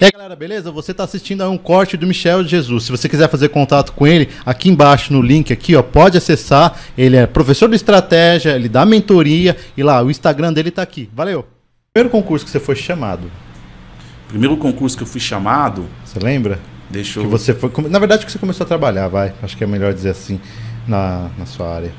E aí, galera, beleza? Você está assistindo a um corte do Michel Jesus. Se você quiser fazer contato com ele, aqui embaixo no link aqui, ó, pode acessar. Ele é professor de estratégia, ele dá mentoria e lá, o Instagram dele está aqui. Valeu. Primeiro concurso que você foi chamado. Primeiro concurso que eu fui chamado. Você lembra? Deixa eu. Que você foi, na verdade, que você começou a trabalhar, vai. Acho que é melhor dizer assim, na, na sua área.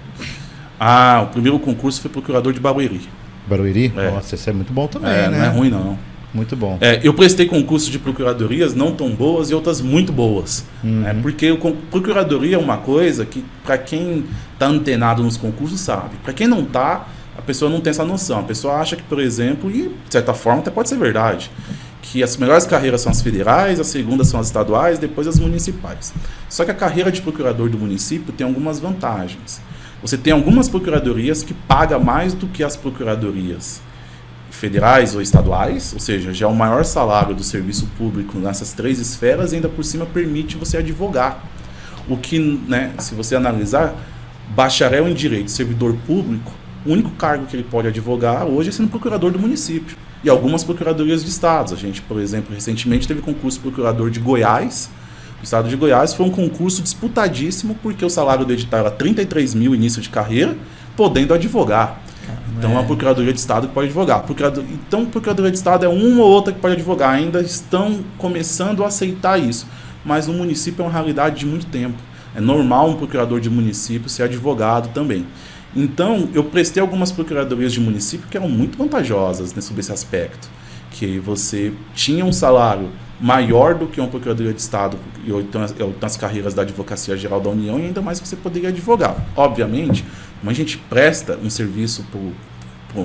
Ah, o primeiro concurso foi procurador de Barueri. Barueri? É. Nossa, esse é muito bom também, É, né? não é ruim não. Muito bom. É, eu prestei concursos de procuradorias não tão boas e outras muito boas. Uhum. né? Porque o procuradoria é uma coisa que, para quem está antenado nos concursos, sabe. Para quem não está, a pessoa não tem essa noção. A pessoa acha que, por exemplo, e de certa forma até pode ser verdade, que as melhores carreiras são as federais, as segundas são as estaduais, depois as municipais. Só que a carreira de procurador do município tem algumas vantagens. Você tem algumas procuradorias que pagam mais do que as procuradorias federais ou estaduais, ou seja, já é o maior salário do serviço público nessas três esferas ainda por cima permite você advogar. O que, né, se você analisar, bacharel em direito, servidor público, o único cargo que ele pode advogar hoje é sendo procurador do município. E algumas procuradorias de estados. A gente, por exemplo, recentemente teve concurso procurador de Goiás. O estado de Goiás foi um concurso disputadíssimo porque o salário do edital era 33 mil início de carreira, podendo advogar. Então, é uma procuradoria de Estado que pode advogar. Então, procuradoria de Estado é uma ou outra que pode advogar. Ainda estão começando a aceitar isso. Mas no município é uma realidade de muito tempo. É normal um procurador de município ser advogado também. Então, eu prestei algumas procuradorias de município que eram muito vantajosas né, sobre esse aspecto. Que você tinha um salário maior do que uma procuradoria de Estado e ou então então as carreiras da Advocacia Geral da União, e ainda mais que você poderia advogar. Obviamente, como a gente presta um serviço para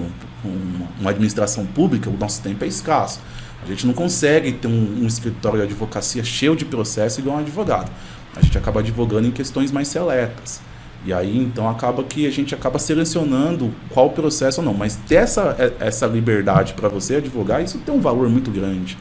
uma, administração pública, o nosso tempo é escasso. A gente não consegue ter um, um escritório de advocacia cheio de processo igual um advogado. A gente acaba advogando em questões mais seletas. E aí, então, acaba que a gente acaba selecionando qual processo ou não. Mas ter essa, essa liberdade para você advogar, isso tem um valor muito grande.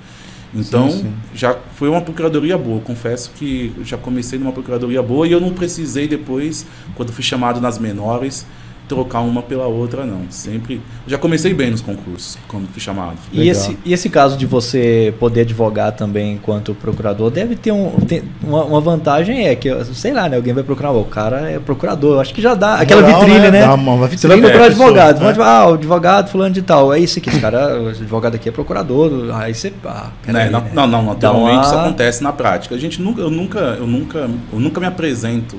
Então, Sim, sim. já foi uma procuradoria boa. Confesso que já comecei numa procuradoria boa e eu não precisei depois, quando fui chamado nas menores, trocar uma pela outra, não. Sempre. Já comecei bem nos concursos, quando fui chamado. E Legal. esse, e esse caso de você poder advogar também enquanto procurador deve ter um, tem- uma, uma vantagem é que, sei lá, né? Alguém vai procurar, "Ó, o cara é procurador. Eu Acho que já dá aquela Moral, vitrine, né? né? Dá uma- uma você vai vitrine procurar pessoa, advogado. né? vão adv- Ah, o advogado fulano de tal. É isso aqui. Esse cara, o advogado aqui é procurador. Aí você. Ah, Né? peraí, Não, né? não, não, naturalmente uma- isso acontece na prática. A gente nunca, eu nunca, eu nunca, eu nunca me apresento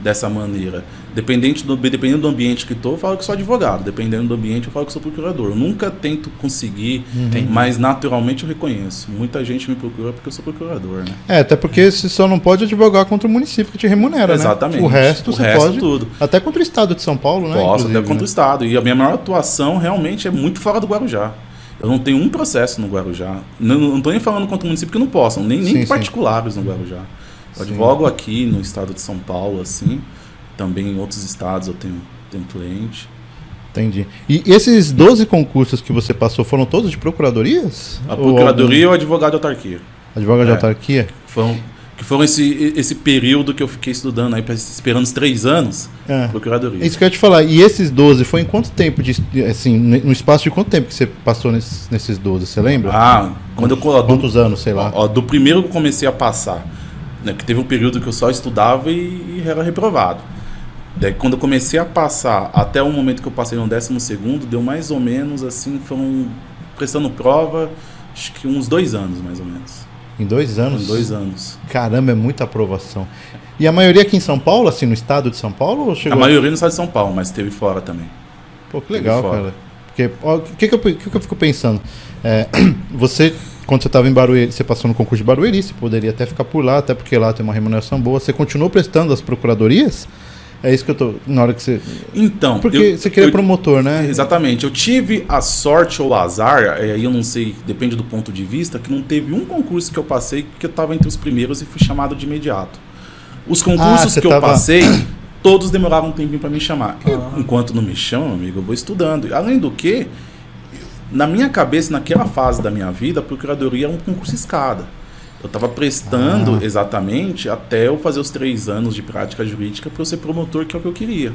dessa maneira. Dependente do, dependendo do ambiente que estou, eu falo que sou advogado. Dependendo do ambiente, eu falo que sou procurador. Eu nunca tento conseguir, Entendi. mas naturalmente eu reconheço. Muita gente me procura porque eu sou procurador, né? É, até porque você só não pode advogar contra o município que te remunera, Exatamente. né? O resto O você resto, pode. tudo. Até contra o estado de São Paulo, né? Posso, até contra o né? Estado. E a minha maior atuação realmente é muito fora do Guarujá. Eu não tenho um processo no Guarujá. Não, tô nem falando contra o município que não possam, nem, nem Sim, sim. particulares no Guarujá. Eu Sim. advogo aqui no estado de São Paulo, assim. Também em outros estados eu tenho, tenho cliente. Entendi. E esses 12 concursos que você passou foram todos de procuradorias? A Ou procuradoria e algum- o advogado de autarquia. Advogado de É. autarquia? Foram, que foram esse, esse período que eu fiquei estudando aí, esperando os três anos, É. procuradoria. É isso que eu ia te falar. E esses 12, foi em quanto tempo, de, assim, no espaço de quanto tempo que você passou nesses, nesses 12, você lembra? Ah, quando eu Quantos anos, sei lá? Ó, do primeiro que eu comecei a passar, né, que teve um período que eu só estudava e, e era reprovado. Daí quando eu comecei a passar, até o momento que eu passei no décimo segundo, deu mais ou menos assim, foram prestando prova, acho que uns dois anos mais ou menos. Em dois anos? Uns dois anos. Caramba, é muita aprovação. E a maioria aqui em São Paulo, assim, no estado de São Paulo? Ou chegou A maioria no estado de São Paulo, mas teve fora também. Pô, que legal, cara. Porque, o que, que, que, que eu fico pensando? É, você, quando você estava em Barueri, você passou no concurso de Barueri, você poderia até ficar por lá, até porque lá tem uma remuneração boa. Você continuou prestando as procuradorias? É isso que eu tô. Na hora que você. Então, Porque eu- você queria eu- promotor, né? Exatamente. Eu tive a sorte ou o azar, é, aí eu não sei, depende do ponto de vista, que não teve um concurso que eu passei que eu estava entre os primeiros e fui chamado de imediato. Os concursos Ah, que eu tava- passei, todos demoravam um tempinho para me chamar. Ah. Enquanto não me chamam, amigo, eu vou estudando. Além do que, na minha cabeça, naquela fase da minha vida, a procuradoria era um concurso escada. Eu estava prestando Ah. exatamente até eu fazer os três anos de prática jurídica para eu ser promotor, que é o que eu queria.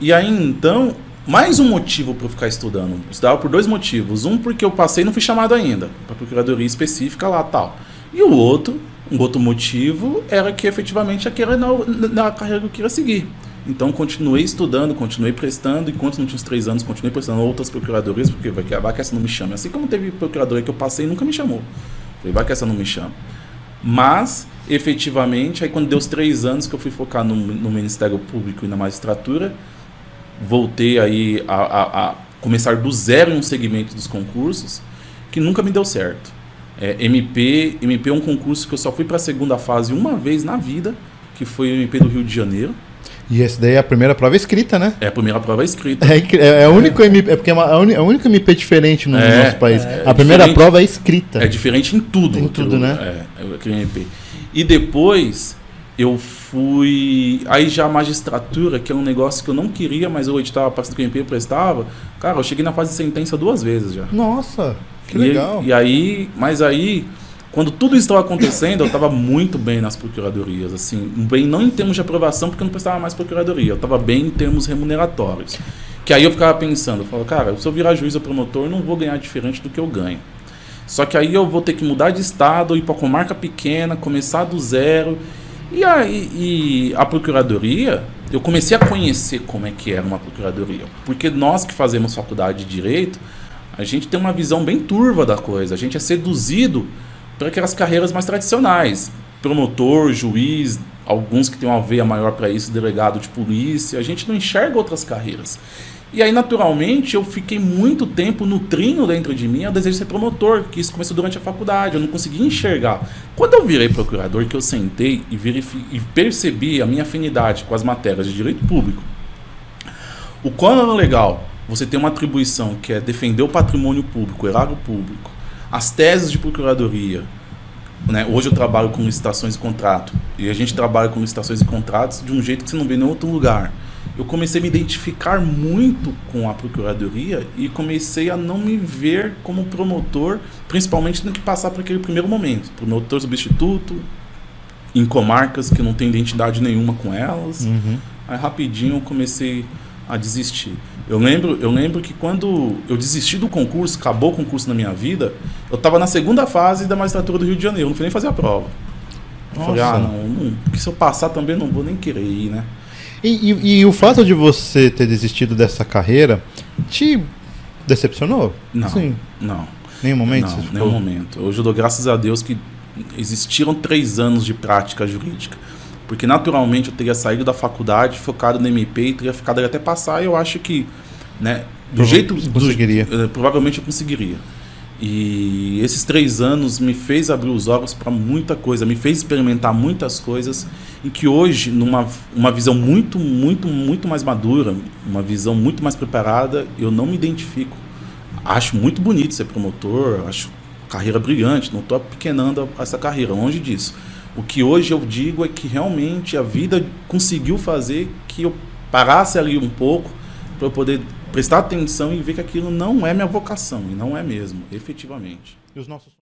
E aí então mais um motivo para eu ficar estudando. Estudava por dois motivos. Um, porque eu passei e não fui chamado ainda para procuradoria específica lá tal. E o outro, um outro motivo, era que efetivamente aquela na, na carreira que eu queria seguir. Então continuei estudando, continuei prestando, enquanto não tinha uns três anos, continuei prestando outras procuradorias, porque vai que, essa não me chama. Assim como teve procuradoria que eu passei nunca me chamou. Falei, vai que essa não me chama. Mas, efetivamente, aí quando deu os três anos que eu fui focar no, no Ministério Público e na magistratura, voltei aí a, a, a, começar do zero em um segmento dos concursos que nunca me deu certo. É, MP, MP é um concurso que eu só fui para a segunda fase uma vez na vida, que foi o MP do Rio de Janeiro. E essa daí é a primeira prova escrita, né? É a primeira prova escrita. É, é, é o único MP, é porque é, uma, é o único MP diferente no é, nosso país. É, a primeira prova é escrita. É diferente em tudo. Em tudo, né? É, é aquele MP. E depois eu fui. Aí já a magistratura, que é um negócio que eu não queria, mas eu editava para o MP prestava. Cara, eu cheguei na fase de sentença duas vezes já. Nossa, que e, legal. E aí, mas aí quando tudo estava acontecendo, eu estava muito bem nas procuradorias, assim, bem não em termos de aprovação, porque eu não prestava mais procuradoria, eu estava bem em termos remuneratórios. Que aí eu ficava pensando, eu cara, se eu virar juiz ou promotor, eu não vou ganhar diferente do que eu ganho. Só que aí eu vou ter que mudar de estado, ir para comarca pequena, começar do zero. E aí e a procuradoria, eu comecei a conhecer como é que era uma procuradoria, porque nós que fazemos faculdade de direito, a gente tem uma visão bem turva da coisa, a gente é seduzido para aquelas carreiras mais tradicionais. Promotor, juiz, alguns que têm uma veia maior para isso, delegado de polícia. A gente não enxerga outras carreiras. E aí, naturalmente, eu fiquei muito tempo nutrindo dentro de mim o desejo de ser promotor, que isso começou durante a faculdade, eu não conseguia enxergar. Quando eu virei procurador, que eu sentei e, e percebi a minha afinidade com as matérias de direito público, o quão legal você ter uma atribuição que é defender o patrimônio público, o erário público, as teses de procuradoria. Né? Hoje eu trabalho com licitações e contrato. E a gente trabalha com licitações e contratos de um jeito que você não vê em outro lugar. Eu comecei a me identificar muito com a procuradoria e comecei a não me ver como promotor, principalmente tendo que passar por aquele primeiro momento. Promotor substituto, em comarcas que não tem identidade nenhuma com elas. Uhum. Aí rapidinho eu comecei a desistir. Eu lembro, eu lembro que quando eu desisti do concurso, acabou o concurso na minha vida, eu estava na segunda fase da magistratura do Rio de Janeiro, não fui nem fazer a prova. Eu falei, ah, não, não, porque se eu passar também não vou nem querer ir, né? E, e, e, o fato de você ter desistido dessa carreira te decepcionou? Não, Sim. não. Nenhum momento? Não, nenhum momento. Hoje eu dou graças a Deus que existiram três anos de prática jurídica. Porque naturalmente eu teria saído da faculdade, focado no MP e teria ficado ali até passar. E eu acho que, né, do jeito. Conseguiria. Do, uh, provavelmente eu conseguiria. E esses três anos me fez abrir os olhos para muita coisa, me fez experimentar muitas coisas em que hoje, numa uma visão muito, muito, muito mais madura, uma visão muito mais preparada, eu não me identifico. Acho muito bonito ser promotor, acho carreira brilhante, não estou pequenando essa carreira, longe disso. O que hoje eu digo é que realmente a vida conseguiu fazer que eu parasse ali um pouco para eu poder prestar atenção e ver que aquilo não é minha vocação, e não é mesmo, efetivamente. E os nossos